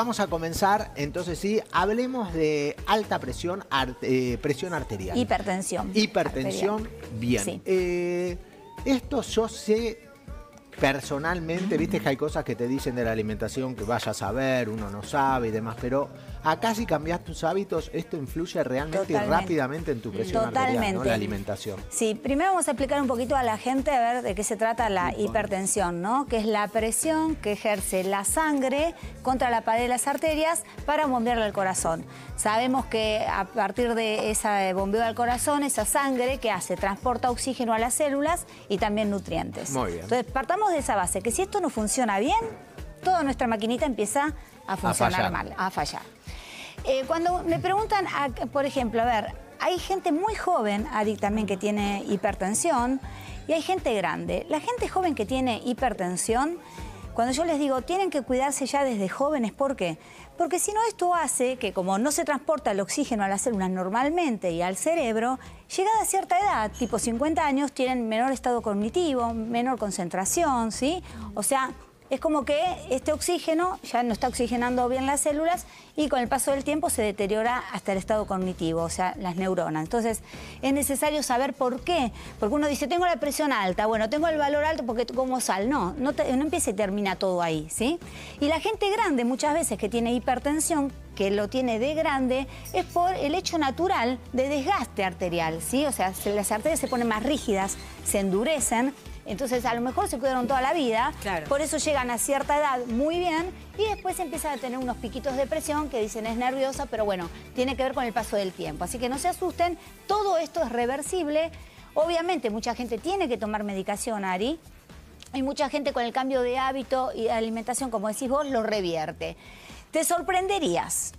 Vamos a comenzar, entonces sí, hablemos de alta presión, ar- eh, presión arterial. Hipertensión. Hipertensión, bien. Sí. Eh, esto yo sé personalmente, viste que hay cosas que te dicen de la alimentación que vayas a ver, uno no sabe y demás, pero acá si cambias tus hábitos, esto influye realmente y Totalmente. rápidamente en tu presión arterial, ¿no? Totalmente. La alimentación. Sí, primero vamos a explicar un poquito a la gente a ver de qué se trata la hipertensión, ¿no? Que es la presión que ejerce la sangre contra la pared de las arterias para bombearle al corazón. Sabemos que a partir de ese bombeo al corazón, esa sangre que hace transporta oxígeno a las células y también nutrientes. Muy bien. Entonces, partamos de esa base, que si esto no funciona bien, toda nuestra maquinita empieza a funcionar mal, a fallar. Eh, cuando me preguntan, a- por ejemplo, a ver, hay gente muy joven, Ari, también que tiene hipertensión, y hay gente grande. La gente joven que tiene hipertensión, cuando yo les digo, tienen que cuidarse ya desde jóvenes, ¿por qué? Porque si no, esto hace que como no se transporta el oxígeno a las células normalmente y al cerebro, llegada a cierta edad, tipo 50 años, tienen menor estado cognitivo, menor concentración, ¿sí? O sea, es como que este oxígeno ya no está oxigenando bien las células y con el paso del tiempo se deteriora hasta el estado cognitivo, o sea, las neuronas. Entonces, es necesario saber por qué. Porque uno dice, tengo la presión alta, bueno, tengo el valor alto porque como sal. No, no, empieza y termina todo ahí, ¿sí? Y la gente grande, muchas veces que tiene hipertensión, que lo tiene de grande, es por el hecho natural de desgaste arterial, ¿sí? O sea, se- las arterias se ponen más rígidas, se endurecen. Entonces, a lo mejor se cuidaron toda la vida, Claro. por eso llegan a cierta edad muy bien y después empiezan a tener unos piquitos de presión que dicen es nerviosa, pero bueno, tiene que ver con el paso del tiempo. Así que no se asusten, todo esto es reversible. Obviamente, mucha gente tiene que tomar medicación, Ari. Hay mucha gente con el cambio de hábito y de alimentación, como decís vos, lo revierte. Te sorprenderías,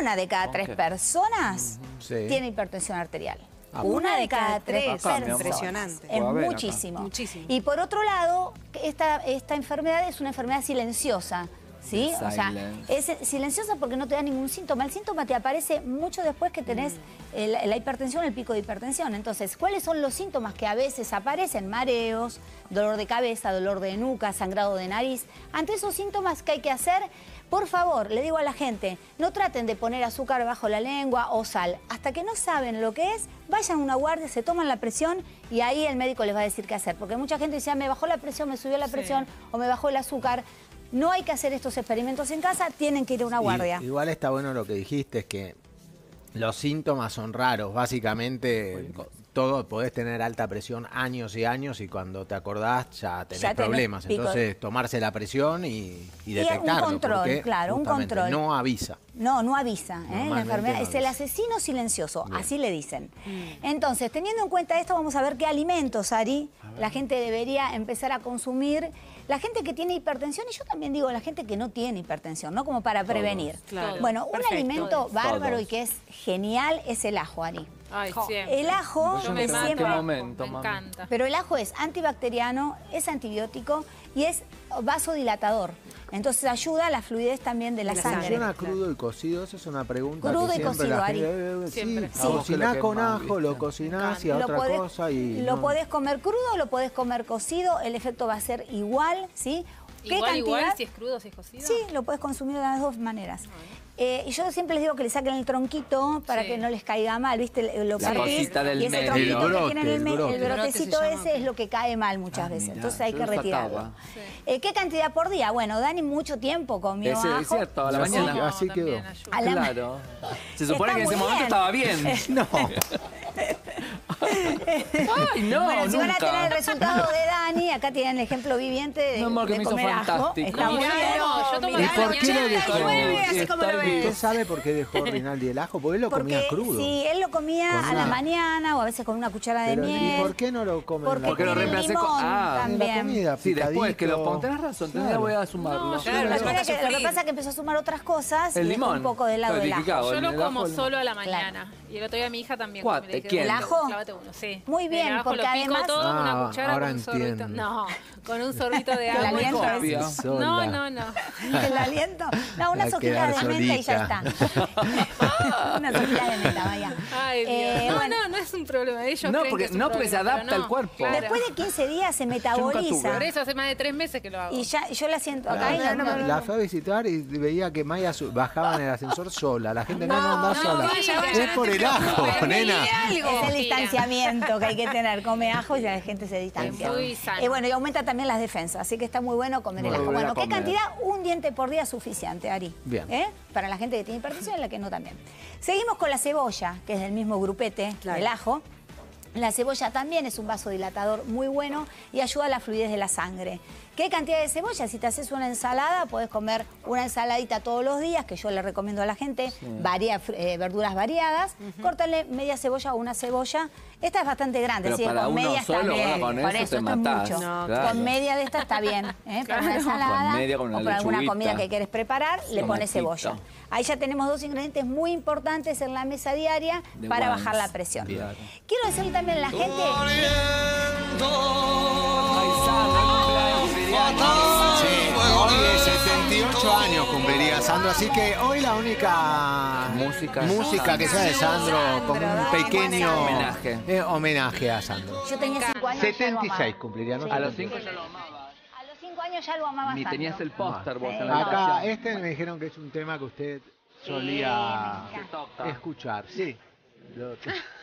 una de cada tres personas Sí. tiene hipertensión arterial. Ah, una de cada tres personas. Impresionante. Es muchísimo. Muchísimo. Y por otro lado, esta, esta enfermedad es una enfermedad silenciosa. ¿Sí? O sea, es silenciosa porque no te da ningún síntoma. El síntoma te aparece mucho después que tenés el- la hipertensión, el pico de hipertensión. Entonces, ¿cuáles son los síntomas que a veces aparecen? Mareos, dolor de cabeza, dolor de nuca, sangrado de nariz. Ante esos síntomas, ¿qué hay que hacer? Por favor, le digo a la gente, no traten de poner azúcar bajo la lengua o sal. Hasta que no saben lo que es, vayan a una guardia, se toman la presión y ahí el médico les va a decir qué hacer. Porque mucha gente dice, "Ah, me bajó la presión, me subió la presión o me bajó el azúcar. No hay que hacer estos experimentos en casa, tienen que ir a una Y- guardia. igual está bueno lo que dijiste, es que los síntomas son raros. Básicamente, todo podés tener alta presión años y años y cuando te acordás ya tenés Ya tenés problemas. pico. Entonces, tomarse la presión y, y un detectarlo. control, porque claro, un control. No avisa. No, no avisa. ¿eh? La enfermedad no es el asesino silencioso, así le dicen. Entonces, teniendo en cuenta esto, vamos a ver qué alimentos, Ari, la gente debería empezar a consumir. La gente que tiene hipertensión, y yo también digo la gente que no tiene hipertensión, ¿no? Como para prevenir. claro. Bueno, un alimento bárbaro Todos. y que es genial es el ajo, Ari. Ay, siempre. El ajo, Yo me siempre- ¿En qué momento, Me encanta. pero el ajo es antibacteriano, es antibiótico y es vasodilatador. Entonces ayuda a la fluidez también de la, la sangre. ¿Funciona crudo y cocido? Esa es una pregunta Crudo que y cocido, la Ari. gente... eh, Siempre. Sí. Cocinás con ajo, lo cocinás y a Lo otra podés- cosa y... Lo no. podés comer crudo, lo podés comer cocido, el efecto va a ser igual, ¿sí? Igual, igual, si es crudo, si es cocido. Sí, lo puedes consumir de las dos maneras. Eh, y yo siempre les digo que le saquen el tronquito para Sí. que no les caiga mal, ¿viste? Lo La partís del y ese medio. tronquito El que brote, tiene en el, el me- brote. el El brote brotecito llama. ese es lo que cae mal muchas Ah, veces. mirá, Entonces hay que lo retirarlo. Eh, ¿Qué cantidad por día? Bueno, Dani mucho tiempo comió Ese, ajo. es cierto, a la mañana. así quedó. A la Claro. Se supone Está que en ese momento bien. estaba bien. No. Ay, no, bueno, si van a tener el resultado de Dani, acá tienen el ejemplo viviente de, que de me hizo comer ajo. fantástico. Está muy Mirá, bien. no, yo tomo ¿Y la por qué lo mañana dejó? y vuelve. Vuelve, así como lo. ¿Usted sabe por qué dejó Rinaldi el ajo? Porque él lo comía Porque crudo. sí, él lo comía Con a la mañana o a veces con una cuchara de Pero, miel. ¿Y por qué no lo comen? Porque, Porque lo reemplacé con- limón Ah, en la también. comida, Sí, después que lo pongo. Tenés razón, tenés Claro. voy a sumarlo. No, Lo claro, que lo que- lo que sufrir. pasa es que empezó a sumar otras cosas El y limón. un poco del lado del ajo. Yo lo como ajo, solo a la mañana. Y el otro día mi hija también. ¿Cuál? ¿Quién? ¿El "Clavate- ajo? Uno, sí. Muy bien, abajo porque lo pico además- todo, Ah, una cuchara ahora con un sorbito. entiendo. No, con un sorbito de El agua. aliento y es-. No, no, no. El aliento. No, unas Va a hojitas de menta y ya está. solita. unas hojitas de menta, vaya. Ay, Dios. Eh, no, bueno, no, no es un problema. Ellos No, porque- no, porque se problema, adapta al cuerpo. Claro. Después de 15 días se metaboliza. Por eso hace más de tres meses que lo hago. Y ya, yo la siento acá y La, no, no, no. la fue a visitar y veía que Maya bajaba en el ascensor sola. La gente no, no anda no, sola. es no por el ajo, nena. Es el Mira. Distanciamiento que hay que tener. Come ajo y la gente se distancia. Es muy sano. Eh, bueno, y aumenta también las defensas, así que está muy bueno comer el ajo. bueno Bueno, ¿qué comer. cantidad? Un diente por día es suficiente, Ari. Bien. ¿Eh? Para la gente que tiene hipertensión y la que no también. Seguimos con la cebolla, que es del mismo grupete, Claro. el ajo. La cebolla también es un vasodilatador muy bueno y ayuda a la fluidez de la sangre. ¿Qué cantidad de cebolla? Si te haces una ensalada, puedes comer una ensaladita todos los días, que yo le recomiendo a la gente, varia- eh, verduras variadas. Córtale media cebolla o una cebolla. Esta es bastante grande, Pero para con uno media está solo, bien. bueno, con eso eso te es matás. mucho. No, claro. Con media de esta está bien. ¿eh? Para una ensalada Con media, con una o para alguna comida que quieres preparar, le pones cebolla. Ahí ya tenemos dos ingredientes muy importantes en la mesa diaria para bajar la presión. Quiero decirle también a la gente años cumpliría Sandro, así que hoy la única Música. música que sea de Sandro, con un pequeño Homenaje. eh, homenaje a Sandro. yo tenía cinco años. y ya lo 76 amaba. cumpliría, ¿no? Sí. A los cinco ya lo amaba. A los cinco años ya lo amaba Ni Sandro. tenías el póster vos en la Acá, este me dijeron que es un tema que usted solía escuchar, sí. Lo-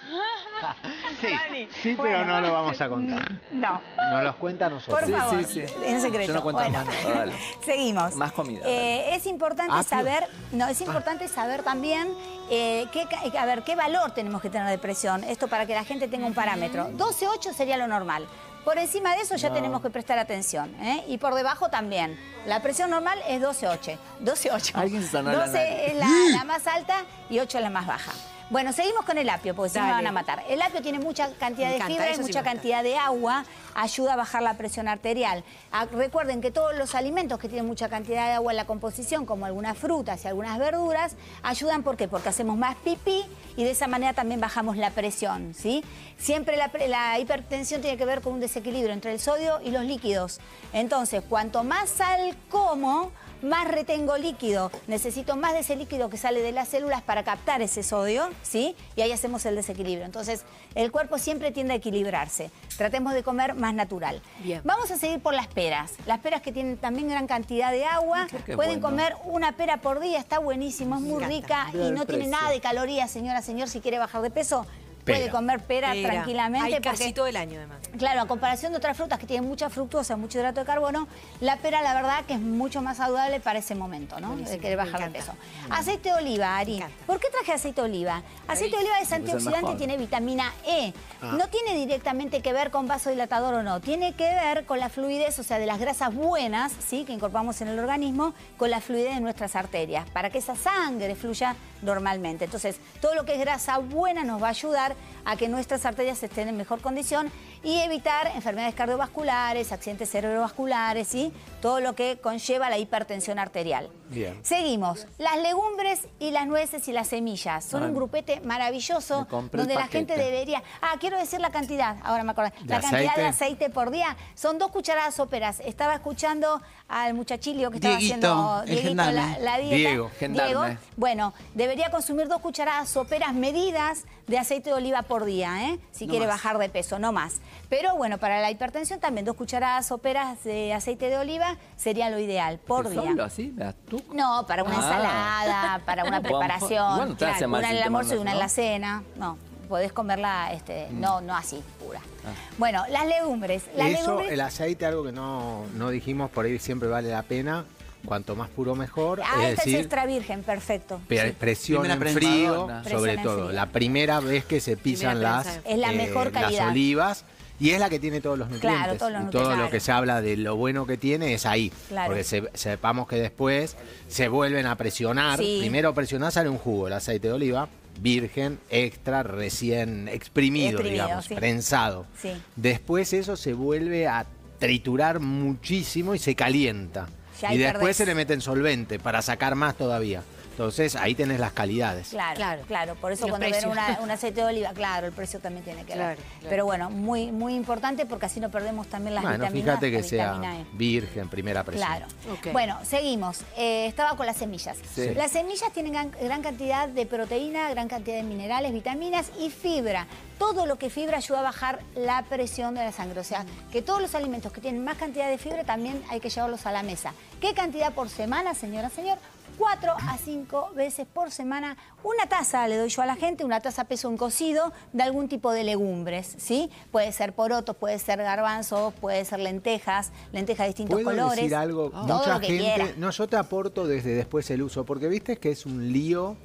sí, sí, pero no lo vamos a contar. No. Nos los cuenta a nosotros. Por Sí, favor, sí, sí. en secreto. Yo no cuento Bueno, más dale. Seguimos. Más comida, Eh, es importante Apio. saber, no, es importante saber también eh, qué, a ver, qué valor tenemos que tener de presión. Esto para que la gente tenga un parámetro. 12.8 sería lo normal. Por encima de eso ya tenemos que prestar atención. ¿eh? Y por debajo también. La presión normal es 12.8. 12.8. Alguien se sanó la 12 nariz. es la, la más alta y 8 es la más baja. Bueno, seguimos con el apio, porque si no me van a matar. El apio tiene mucha cantidad Me de encanta, fibra y sí mucha cantidad de agua, ayuda a bajar la presión arterial. Ah, recuerden que todos los alimentos que tienen mucha cantidad de agua en la composición, como algunas frutas y algunas verduras, ayudan ¿por qué? Porque hacemos más pipí y de esa manera también bajamos la presión, ¿sí? Siempre la, la hipertensión tiene que ver con un desequilibrio entre el sodio y los líquidos. Entonces, cuanto más sal como, más retengo líquido. Necesito más de ese líquido que sale de las células para captar ese sodio, ¿sí? Y ahí hacemos el desequilibrio. Entonces, el cuerpo siempre tiende a equilibrarse. Tratemos de comer más natural. Bien. Vamos a seguir por las peras. Las peras que tienen también gran cantidad de agua. ¿Por qué Pueden bueno? comer una pera por día, está buenísimo, es muy rica y no tiene nada de calorías, señora, señor, si quiere bajar de peso. Puede comer pera, Pera. tranquilamente. Hay casi todo el año, además. Claro, a comparación de otras frutas que tienen mucha fructuosa, mucho hidrato de carbono, la pera la verdad que es mucho más saludable para ese momento, ¿no? Buenísimo, de querer bajar de peso. Aceite de oliva, Ari. ¿Por qué traje aceite de oliva? Aceite de oliva es antioxidante y tiene vitamina E. Ah. No tiene directamente que ver con vasodilatador o no. Tiene que ver con la fluidez, o sea, de las grasas buenas, ¿sí? Que incorporamos en el organismo, con la fluidez de nuestras arterias, para que esa sangre fluya normalmente. Entonces, todo lo que es grasa buena nos va a ayudar a que nuestras arterias estén en mejor condición y evitar enfermedades cardiovasculares, accidentes cerebrovasculares, ¿sí? Todo lo que conlleva la hipertensión arterial. Bien. Seguimos. Las legumbres y las nueces y las semillas son un grupete maravilloso donde la gente debería. Ah, quiero decir la cantidad, ahora me acordé. ¿De La cantidad de aceite? por día son dos cucharadas soperas. Estaba escuchando al muchachillo que estaba Dieguito, haciendo Dieguito, la, la dieta. Diego. Gendarme. Bueno, debería consumir dos cucharadas soperas medidas de aceite de oliva por día, ¿eh? si No quiere más. bajar de peso, no más. Pero bueno, para la hipertensión también dos cucharadas soperas de aceite de oliva sería lo ideal por día. ¿Solo así? ¿Me No, para una Ah. ensalada, para una Bueno, preparación, bueno, te hace mal una en si el almuerzo y una en la cena. No, podés comerla este, no, no así, pura. Ah. Bueno, las legumbres. Las Eso, legumbres el aceite, algo que no, no dijimos, por ahí siempre vale la pena. Cuanto más puro, mejor. ah, es esta es extra virgen, perfecto. pe- presión Primera en frío, sobre en todo. frío. La primera vez que se pisan las. Es la mejor las calidad. olivas. Y es la que tiene todos los nutrientes. Claro, todos los Y nutrientes. todo lo que se habla de lo bueno que tiene es ahí. Claro. Porque se- sepamos que después se vuelven a presionar. Sí. Primero presionar sale un jugo, el aceite de oliva, virgen, extra, recién exprimido, Exprimido, digamos, sí. prensado. Sí. Después eso se vuelve a triturar muchísimo y se calienta. Ya y después perdés. se le meten solvente para sacar más todavía. Entonces ahí tenés las calidades. Claro, claro, Claro. Por eso los cuando ven una- un aceite de oliva, claro, el precio también tiene que ver. Claro, claro. Pero bueno, muy, muy importante porque así no perdemos también las Bueno, vitaminas. fíjate que sea vitamina E. virgen, primera presión. Claro. Bueno, seguimos. Eh, estaba con las semillas. Sí. Las semillas tienen gran, gran cantidad de proteína, gran cantidad de minerales, vitaminas y fibra. Todo lo que fibra ayuda a bajar la presión de la sangre. O sea, que todos los alimentos que tienen más cantidad de fibra también hay que llevarlos a la mesa. ¿Qué cantidad por semana, señora, señor? Cuatro a cinco veces por semana. Una taza le doy yo a la gente, una taza peso en cocido de algún tipo de legumbres, ¿sí? Puede ser porotos, puede ser garbanzos, puede ser lentejas, lentejas de distintos ¿Puedo colores. decir algo? Todo Mucha lo que gente. quiera. No, yo te aporto desde después el uso, porque viste que es un lío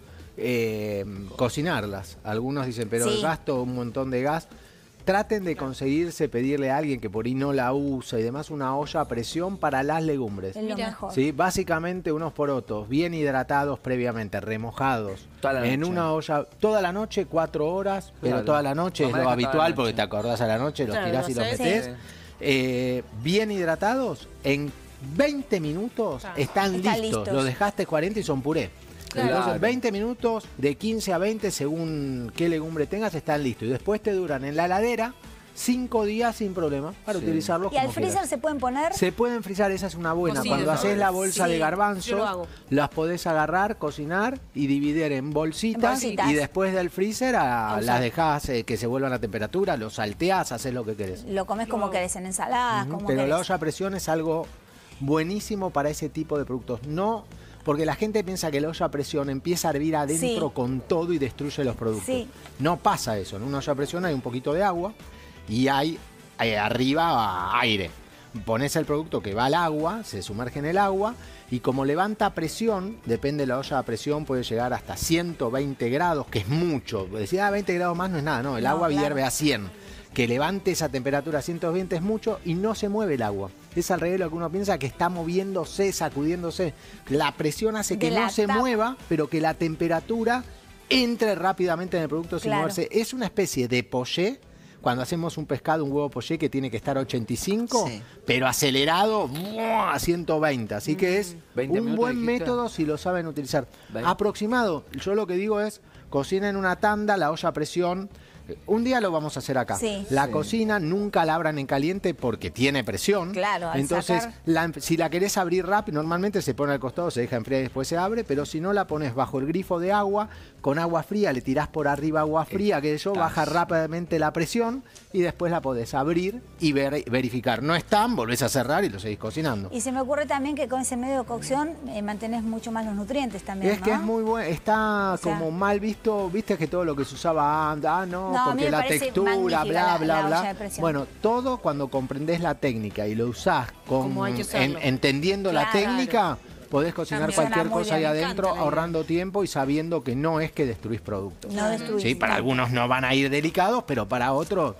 eh, cocinarlas. Algunos dicen, pero Sí. gasto un montón de gas. Traten de conseguirse pedirle a alguien que por ahí no la usa y demás una olla a presión para las legumbres. Es lo Mira. mejor. Sí, básicamente unos porotos bien hidratados previamente, remojados. Toda la en noche. una olla, toda la noche, cuatro horas, pero Claro. toda la noche No es lo habitual porque te acordás a la noche, los Claro, tirás y lo los sé. metés. Sí. Eh, bien hidratados, en 20 minutos Ah. están Están listos. listos. Los dejaste 40 y son puré. Claro. Entonces, 20 minutos, de 15 a 20, según qué legumbre tengas, están listos. Y después te duran en la heladera 5 días sin problema para Sí. utilizarlos Y al freezer quieras. se pueden poner. Se pueden frizar, esa es una buena. Cuando ¿no? haces la bolsa Sí, de lo garbanzos, las podés agarrar, cocinar y dividir en bolsitas. En bolsitas. Y después del freezer a- las dejás eh, que se vuelvan a temperatura, los salteás, haces lo que querés. Lo comes como querés, en ensaladas, como Pero la olla a presión es algo buenísimo para ese tipo de productos. No, porque la gente piensa que la olla a presión empieza a hervir adentro Sí. con todo y destruye los productos. Sí. No pasa eso. En una olla a presión hay un poquito de agua y hay eh, arriba aire. Pones el producto que va al agua, se sumerge en el agua y como levanta presión, depende de la olla a presión, puede llegar hasta 120 grados, que es mucho. Decía, ah, 20 grados más no es nada, no, el No, agua claro. hierve a 100. Que levante esa temperatura a 120 es mucho y no se mueve el agua. Es al revés de lo que uno piensa que está moviéndose, sacudiéndose. La presión hace que no se mueva, pero que la temperatura entre rápidamente en el producto sin Claro. moverse. Es una especie de poché. Cuando hacemos un pescado, un huevo poché que tiene que estar a 85, Sí. pero acelerado ¡buah! a 120. Así que es 20 un buen dijiste. método si lo saben utilizar. 20. Aproximado, yo lo que digo es, cocina en una tanda, la olla a presión. Un día lo vamos a hacer acá. Sí. La Sí. cocina nunca la abran en caliente porque tiene presión. Claro, al Entonces, sacar- la- si la querés abrir rápido, normalmente se pone al costado, se deja enfriar y después se abre, pero si no la pones bajo el grifo de agua, con agua fría, le tirás por arriba agua fría, que yo baja rápidamente la presión y después la podés abrir y ver- verificar. No están, volvés a cerrar y lo seguís cocinando. Y se me ocurre también que con ese medio de cocción eh, mantenés mucho más los nutrientes también, Es que es muy bueno, está O sea- como mal visto, viste que todo lo que se usaba ah, no, No, porque la textura, bla, la- bla, la bla. Bueno, todo cuando comprendés la técnica y lo usás con, en- entendiendo la técnica, podés cocinar También. cualquier cosa ahí bien, adentro, encanta ahorrando tiempo y sabiendo que no es que destruís productos. No destruís. Sí, para algunos no van a ir delicados, pero para otros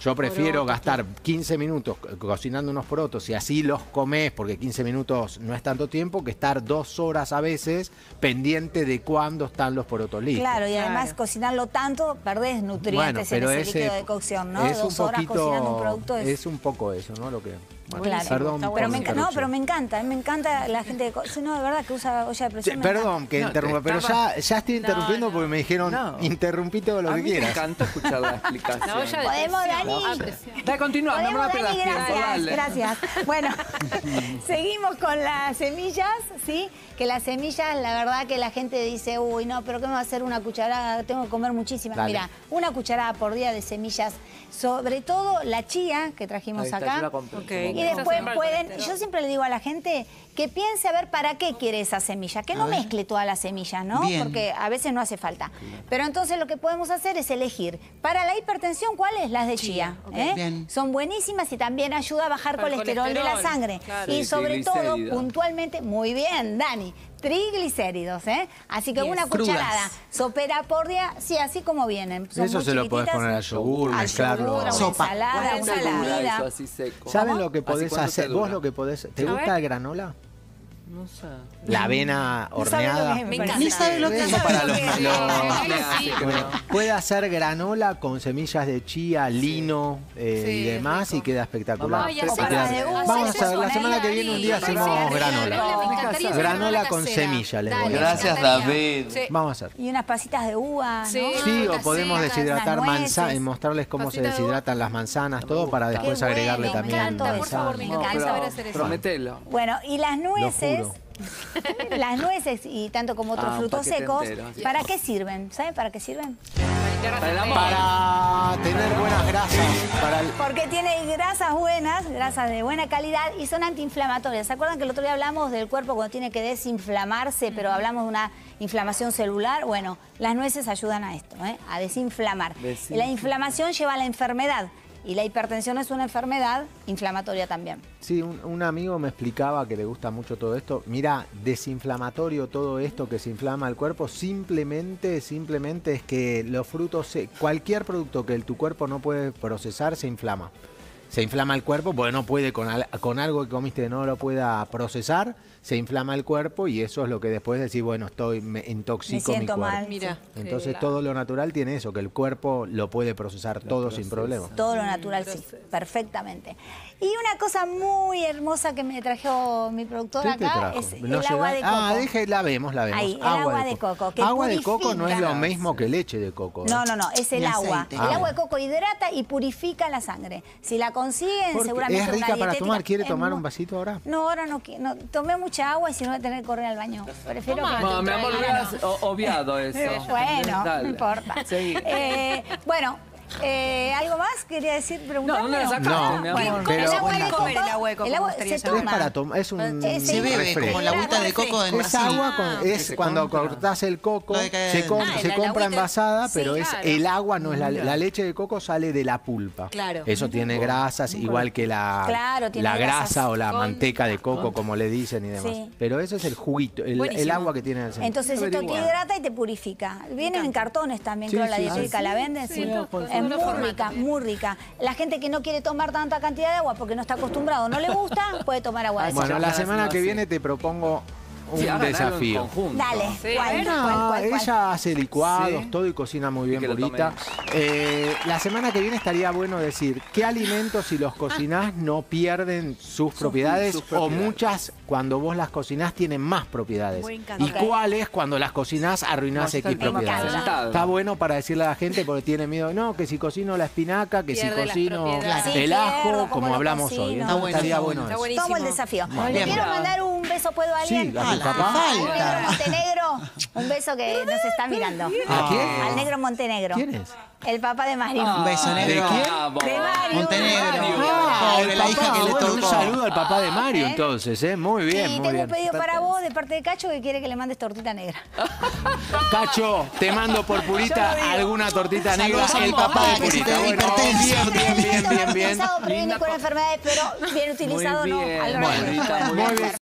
yo prefiero gastar 15 minutos co- cocinando unos porotos y así los comes, porque 15 minutos no es tanto tiempo, que estar dos horas a veces pendiente de cuándo están los porotos listos. Claro, y además Claro. cocinarlo tanto, perdés nutrientes en ese líquido de cocción, ¿no? es Dos un horas cocinando un producto es... es un poco eso, ¿no? Lo que bueno, Claro. perdón, por pero me, enca- no, pero me encanta, me encanta la gente de no, de verdad que usa olla de Sí, presión. me perdón que No, interrumpa, te pero estaba- ya, ya estoy interrumpiendo no. porque me dijeron No. interrumpí todo lo a que mí me quieras. encanta escuchar la explicación. La olla de Podemos. Dani. Ah. Dale, continúa, no me Podemos, Dani, gracias, dale. gracias. Bueno, seguimos con las semillas, ¿sí? Que las semillas, la verdad que la gente dice, uy, no, pero ¿qué me va a hacer una cucharada? Tengo que comer muchísimas. Dale. Mira, una cucharada por día de semillas, sobre todo la chía que trajimos Ahí está, acá. yo la compré. Y después pueden, yo siempre le digo a la gente que piense a ver para qué quiere esa semilla, que no mezcle todas las semillas, ¿no? Bien. Porque a veces no hace falta. Pero entonces lo que podemos hacer es elegir. Para la hipertensión, ¿cuáles? Las de chía. ok. ¿eh? Bien. Son buenísimas y también ayuda a bajar colesterol, de la sangre. claro. Y Sí, sobre todo, puntualmente, muy bien, Dani. Triglicéridos, ¿eh? Así que una Crudas. cucharada sopera por día, sí, así como vienen. Son Eso muy se lo podés poner al yogur, Al mezclarlo. yogur, a una Sopa. ensalada, ¿Cuánto una seco? ¿Saben lo que ¿Así podés hacer? Vos lo que podés. ¿Te A gusta ver. el granola? No sé. La avena sabe horneada. Ni sabe lo que Eso es. para los, puede hacer granola con semillas de chía, lino eh, Sí, y demás y queda espectacular. Ay, queda- de Vamos a hacer, la semana que viene un día hacemos granola. Granola con semilla le Dale, voy. Gracias. David. Vamos a hacer. Y unas pasitas de uva. Sí. O podemos deshidratar manzanas mostrarles cómo se deshidratan las manzanas, todo para después agregarle también encanta, por manzana. favor, me No, encanta pero saber hacer eso. Prometelo. Bueno, y las nueces. las nueces y tanto como otros Ah, frutos secos, entero. ¿para qué sirven? ¿Saben para qué sirven? Para tener buenas grasas, para el- Porque tiene grasas buenas, grasas de buena calidad y son antiinflamatorias. ¿Se acuerdan que el otro día hablamos del cuerpo cuando tiene que desinflamarse, pero hablamos de una inflamación celular? Bueno, las nueces ayudan a esto, ¿eh? a desinflamar. Desinflamar. La inflamación lleva a la enfermedad y la hipertensión es una enfermedad inflamatoria también. Sí, un, amigo me explicaba que le gusta mucho todo esto. Mira, desinflamatorio todo esto que se inflama el cuerpo, simplemente, simplemente es que los frutos, cualquier producto que tu cuerpo no puede procesar se inflama. Se inflama el cuerpo porque no puede con, con algo que comiste no lo pueda procesar, se inflama el cuerpo y eso es lo que después decís, bueno, estoy, me intoxico Me siento mi cuerpo. mal. Mira. Entonces todo lo natural tiene eso, que el cuerpo lo puede procesar todo sin problema. Todo lo natural, sí, perfectamente. Y una cosa muy hermosa que me trajo mi productora ¿Qué te acá trajo? es ¿No el agua de coco. Ah, deje, la vemos, la vemos. Ahí, el agua de coco, que agua de coco no es lo mismo que leche de coco. ¿eh? No, no, no, es el agua. El Ah. agua de coco hidrata y purifica la sangre. Si la consiguen, Porque seguramente es una rica para tomar. ¿Quiere tomar un vasito ahora? No, ahora no, no. Tomé mucha agua y si no voy a tener que correr al baño. Prefiero Toma. que... No, mi amor, hubieras obviado eso. Bueno, Dale. no importa. Sí. Eh, bueno, eh, ¿algo más quería decir? Preguntarme. No, no sacaste, No, mi Bueno, amor. pero- el agua de ¿Cómo coco, comer el agua de coco? el agua Me gustaría se saber. Es toma. para tomar, es un Eh, Se bebe refresco. como la agüita de coco en Es agua, con- es se cuando compra. cortás el coco, Lo de que- se, com- Ah, se la- la compra agüita- envasada, sí, pero es claro. el agua, no es la, la leche de coco sale de la pulpa. Claro. Eso tiene grasas, igual que la, Claro, tiene la grasas. grasa o la Con- manteca de coco, como le dicen y demás. Sí. Pero eso es el juguito, el, el Buenísimo. agua que tiene el. Entonces esto te hidrata y te purifica. Vienen en cartones también, Sí, creo, la sí, dietética la venden. Sí, Sí, es muy rica, formatos. muy rica. La gente que no quiere tomar tanta cantidad de agua porque no está acostumbrado, no le gusta, puede tomar agua de Ah. Bueno, la semana que viene te propongo un Sí, desafío. conjunto. Dale, Sí, ¿cuál, No, cuál? ella hace licuados, Sí. todo y cocina muy bien purita. Eh, la semana que viene estaría bueno decir qué alimentos si los cocinás no pierden sus propiedades, sus o propiedades. muchas cuando vos las cocinás tienen más propiedades. Y cuáles cuando las cocinás arruinás No, está X propiedades. Está bueno para decirle a la gente porque tiene miedo, no, que si cocino la espinaca, que Pierde si cocino el ajo, como hablamos cocino. hoy. Está Entonces bueno, estaría está bueno Está. Tomo el desafío. Le quiero mandar un beso, ¿puedo a alguien? Sí, a tu Ah, papá. Al negro Montenegro, un beso que nos está mirando. ¿A quién? Al negro Montenegro. ¿Quién es? El papá de Mario. Un beso negro. ¿De quién? De Mario. Montenegro. Ah, Pobre la hija que le bueno, Un tocó. saludo al papá de Mario, ¿Eh? entonces, ¿eh? Muy bien, y muy tengo bien. un pedido para vos de parte de Cacho que quiere que le mandes tortita negra. Cacho, te mando por Purita alguna tortita negra. Saludos a mi El papá papá, de que Purita. te Bueno, hipertenso. bien, bien, bien, bien, bien. utilizado previene Linda con enfermedades, pero bien utilizado Muy no. bien, Al bueno, revés. Rita, muy bien. bien.